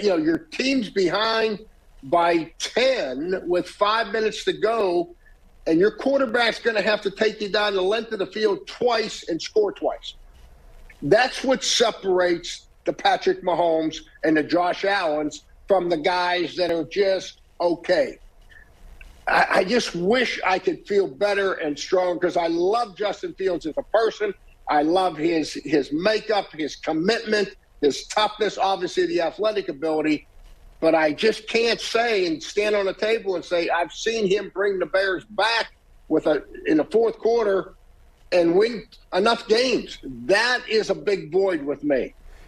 you know, your team's behind by 10 with five minutes to go, and your quarterback's going to have to take you down the length of the field twice and score twice. That's what separates the Patrick Mahomes and the Josh Allens from the guys that are just okay. I, I just wish I could feel better and strong because I love Justin Fields as a person. I love his his makeup, his commitment, his toughness, obviously the athletic ability. But I just can't say and stand on a table and say I've seen him bring the Bears back with a in the fourth quarter and win enough games. That is a big void with me.